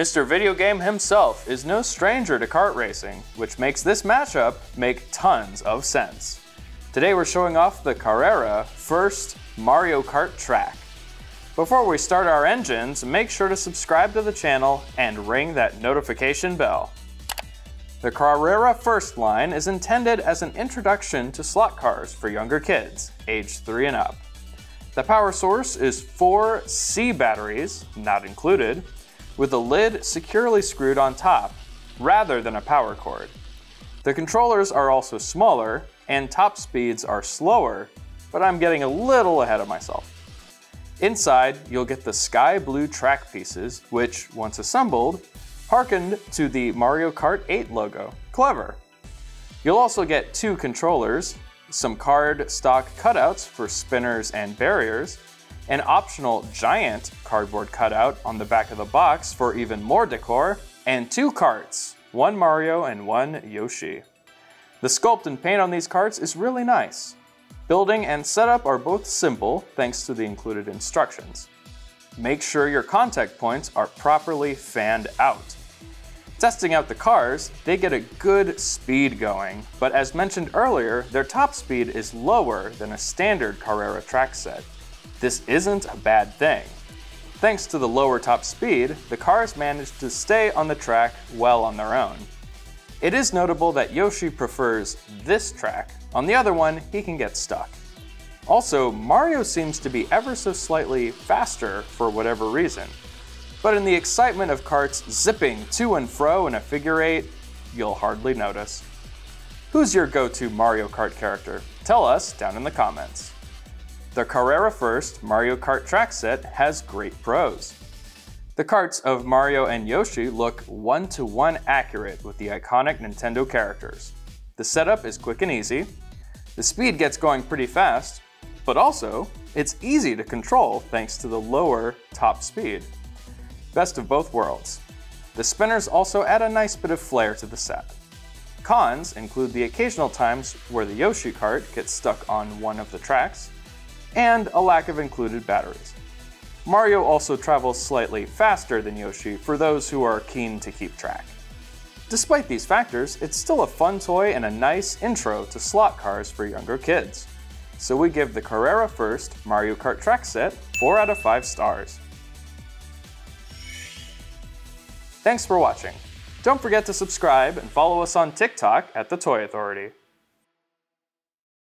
Mr. Video Game himself is no stranger to kart racing, which makes this matchup make tons of sense. Today we're showing off the Carrera first Mario Kart track. Before we start our engines, make sure to subscribe to the channel and ring that notification bell. The Carrera First line is intended as an introduction to slot cars for younger kids, age 3 and up. The power source is four C batteries, not included, with the lid securely screwed on top, rather than a power cord. The controllers are also smaller, and top speeds are slower, but I'm getting a little ahead of myself. Inside, you'll get the sky blue track pieces, which, once assembled, harkened to the Mario Kart 8 logo. Clever. You'll also get two controllers, some card stock cutouts for spinners and barriers, an optional giant cardboard cutout on the back of the box for even more decor, and two carts, one Mario and one Yoshi. The sculpt and paint on these carts is really nice. Building and setup are both simple thanks to the included instructions. Make sure your contact points are properly fanned out. Testing out the cars, they get a good speed going, but as mentioned earlier, their top speed is lower than a standard Carrera track set. This isn't a bad thing. Thanks to the lower top speed, the cars manage to stay on the track well on their own. It is notable that Yoshi prefers this track on the other one, he can get stuck. Also, Mario seems to be ever so slightly faster for whatever reason. But in the excitement of carts zipping to and fro in a figure eight, you'll hardly notice. Who's your go-to Mario Kart character? Tell us down in the comments. The Carrera First Mario Kart track set has great pros. The carts of Mario and Yoshi look one-to-one -one accurate with the iconic Nintendo characters. The setup is quick and easy, the speed gets going pretty fast, but also, it's easy to control thanks to the lower top speed. Best of both worlds. The spinners also add a nice bit of flair to the set. Cons include the occasional times where the Yoshi cart gets stuck on one of the tracks, and a lack of included batteries. Mario also travels slightly faster than Yoshi for those who are keen to keep track. Despite these factors, it's still a fun toy and a nice intro to slot cars for younger kids. So we give the Carrera First Mario Kart Track Set 4 out of 5 stars. Thanks for watching. Don't forget to subscribe and follow us on TikTok at The Toy Authority.